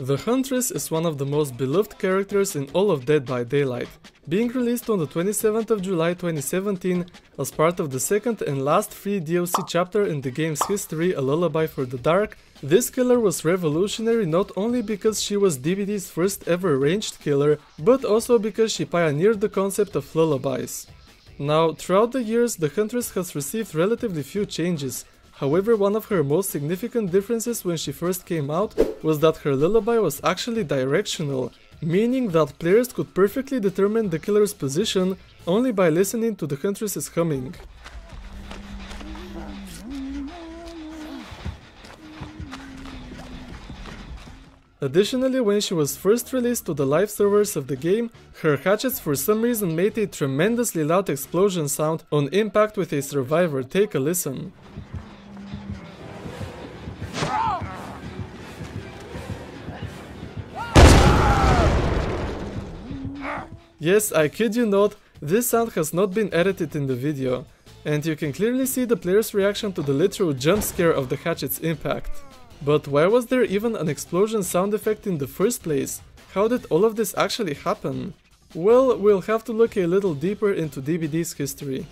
The Huntress is one of the most beloved characters in all of Dead by Daylight, being released on the 27th of July 2017 as part of the second and last free DLC chapter in the game's history A Lullaby for the Dark. This killer was revolutionary not only because she was DBD's first ever ranged killer, but also because she pioneered the concept of lullabies. Now, throughout the years, the Huntress has received relatively few changes, However, one of her most significant differences when she first came out was that her lullaby was actually directional, meaning that players could perfectly determine the killer's position only by listening to the Huntress's humming. Additionally, when she was first released to the live servers of the game, her hatchets for some reason made a tremendously loud explosion sound on impact with a survivor, take a listen. Yes, I kid you not, this sound has not been edited in the video, and you can clearly see the player's reaction to the literal jump scare of the hatchet's impact. But why was there even an explosion sound effect in the first place? How did all of this actually happen? Well, we'll have to look a little deeper into DBD's history.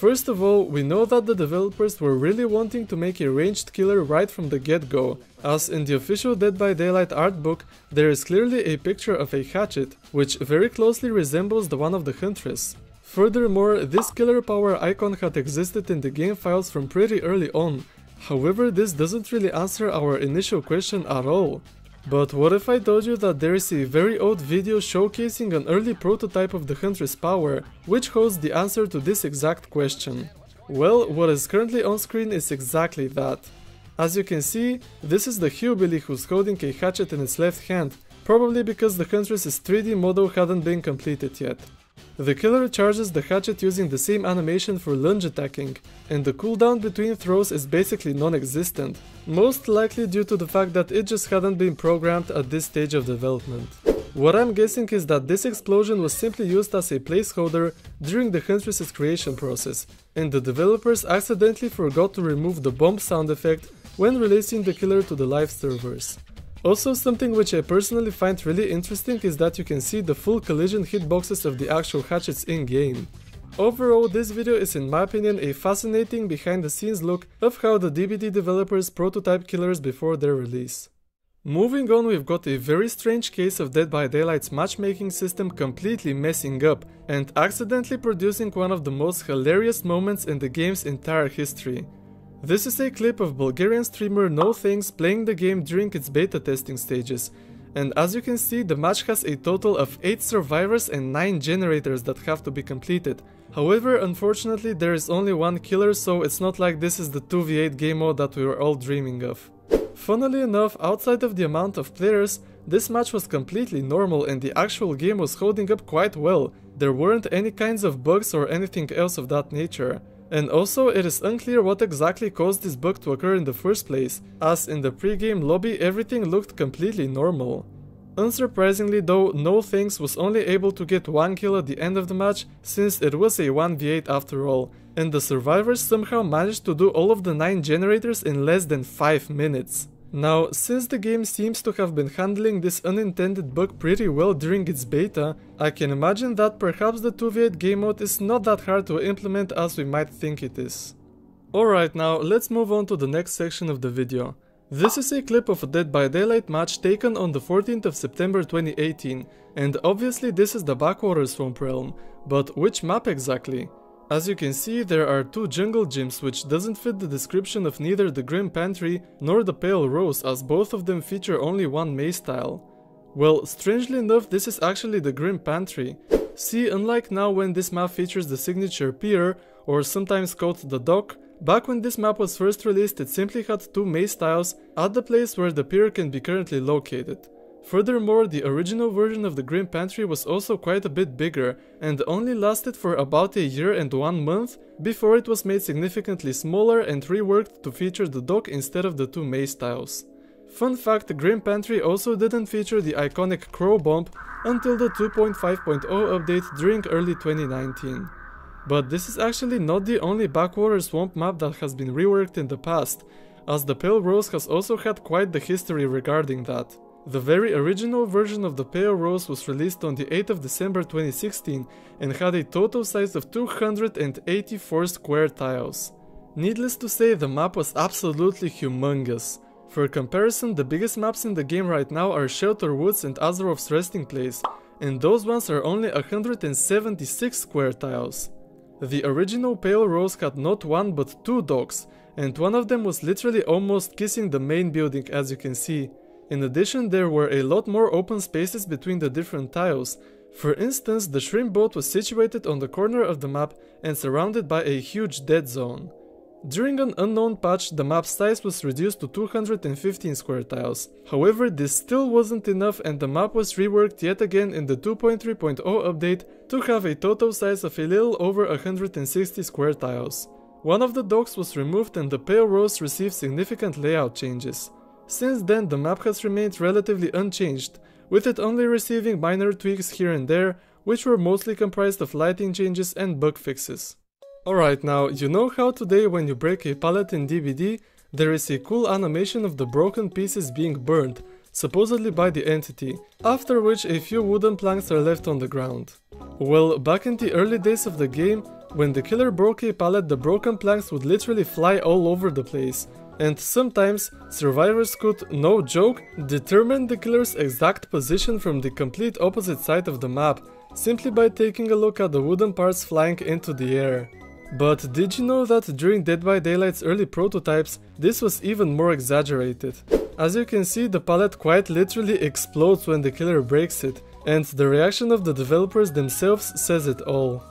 First of all, we know that the developers were really wanting to make a ranged killer right from the get-go, as in the official Dead by Daylight art book, there is clearly a picture of a hatchet, which very closely resembles the one of the Huntress. Furthermore, this killer power icon had existed in the game files from pretty early on, however this doesn't really answer our initial question at all. But what if I told you that there is a very old video showcasing an early prototype of the Huntress power, which holds the answer to this exact question? Well, what is currently on screen is exactly that. As you can see, this is the hillbilly who's holding a hatchet in its left hand, probably because the Huntress's 3D model hadn't been completed yet. The killer charges the hatchet using the same animation for lunge attacking, and the cooldown between throws is basically non-existent, most likely due to the fact that it just hadn't been programmed at this stage of development. What I'm guessing is that this explosion was simply used as a placeholder during the Huntress's creation process, and the developers accidentally forgot to remove the bomb sound effect when releasing the killer to the live servers. Also something which I personally find really interesting is that you can see the full collision hitboxes of the actual hatchets in-game. Overall, this video is in my opinion a fascinating behind the scenes look of how the DBD developers prototype killers before their release. Moving on, we've got a very strange case of Dead by Daylight's matchmaking system completely messing up and accidentally producing one of the most hilarious moments in the game's entire history. This is a clip of Bulgarian streamer NoThings playing the game during its beta testing stages, and as you can see the match has a total of 8 survivors and 9 generators that have to be completed. However, unfortunately there is only one killer so it's not like this is the 2v8 game mode that we were all dreaming of. Funnily enough, outside of the amount of players, this match was completely normal and the actual game was holding up quite well. There weren't any kinds of bugs or anything else of that nature. And also, it is unclear what exactly caused this bug to occur in the first place, as in the pre-game lobby everything looked completely normal. Unsurprisingly though, NoThings was only able to get one kill at the end of the match, since it was a 1v8 after all, and the survivors somehow managed to do all of the 9 generators in less than 5 minutes. Now, since the game seems to have been handling this unintended bug pretty well during its beta, I can imagine that perhaps the 2v8 game mode is not that hard to implement as we might think it is. Alright now, let's move on to the next section of the video. This is a clip of a Dead by Daylight match taken on the 14th of September 2018, and obviously this is the Backwater Swamp realm, but which map exactly? As you can see, there are two jungle gyms which doesn't fit the description of neither the Grim Pantry nor the Pale Rose as both of them feature only one maze style. Well, strangely enough, this is actually the Grim Pantry. See, unlike now when this map features the signature pier, or sometimes called the dock, back when this map was first released it simply had two maze styles at the place where the pier can be currently located. Furthermore, the original version of the Grim Pantry was also quite a bit bigger and only lasted for about a year and one month before it was made significantly smaller and reworked to feature the dock instead of the two maze styles. Fun fact, the Grim Pantry also didn't feature the iconic Crow Bomb until the 2.5.0 update during early 2019. But this is actually not the only backwater swamp map that has been reworked in the past, as the Pale Rose has also had quite the history regarding that. The very original version of the Pale Rose was released on the 8th of December 2016 and had a total size of 284 square tiles. Needless to say, the map was absolutely humongous. For comparison, the biggest maps in the game right now are Shelter Woods and Azarov's resting place, and those ones are only 176 square tiles. The original Pale Rose had not one but two docks, and one of them was literally almost kissing the main building as you can see. In addition, there were a lot more open spaces between the different tiles. For instance, the shrimp boat was situated on the corner of the map and surrounded by a huge dead zone. During an unknown patch, the map size was reduced to 215 square tiles. However, this still wasn't enough and the map was reworked yet again in the 2.3.0 update to have a total size of a little over 160 square tiles. One of the docks was removed and the Pale Rose received significant layout changes. Since then, the map has remained relatively unchanged, with it only receiving minor tweaks here and there, which were mostly comprised of lighting changes and bug fixes. Alright now, you know how today when you break a pallet in DBD, there is a cool animation of the broken pieces being burned, supposedly by the entity, after which a few wooden planks are left on the ground. Well, back in the early days of the game, when the killer broke a pallet the broken planks would literally fly all over the place, and sometimes survivors could, no joke, determine the killer's exact position from the complete opposite side of the map, simply by taking a look at the wooden parts flying into the air. But did you know that during Dead by Daylight's early prototypes, this was even more exaggerated? As you can see, the pallet quite literally explodes when the killer breaks it, and the reaction of the developers themselves says it all.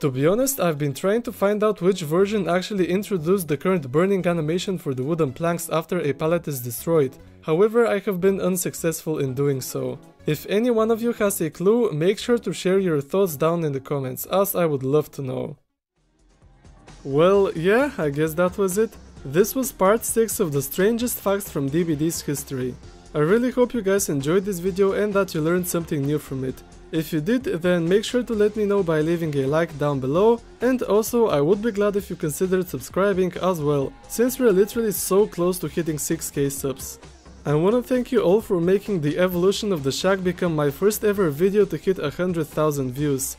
To be honest, I've been trying to find out which version actually introduced the current burning animation for the wooden planks after a pallet is destroyed, however I have been unsuccessful in doing so. If any one of you has a clue, make sure to share your thoughts down in the comments, as I would love to know. Well, yeah, I guess that was it. This was part 6 of the strangest facts from DBD's history. I really hope you guys enjoyed this video and that you learned something new from it. If you did, then make sure to let me know by leaving a like down below, and also I would be glad if you considered subscribing as well, since we're literally so close to hitting 6k subs. I wanna thank you all for making the evolution of the shack become my first ever video to hit 100,000 views.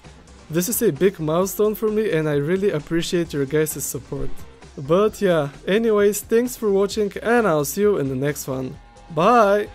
This is a big milestone for me and I really appreciate your guys' support. But yeah, anyways, thanks for watching and I'll see you in the next one. Bye!